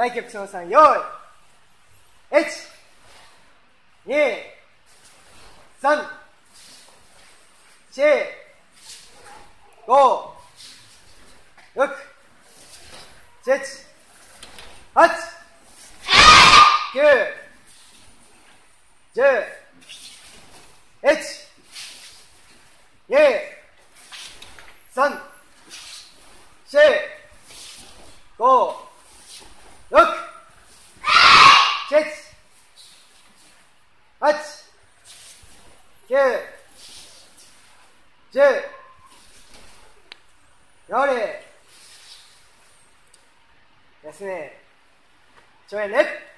太極賞さん用意1 2 3 4 5 6 7 8 9 10 1 2 3 4 5 6 7 8 9 10やれ休めちょいね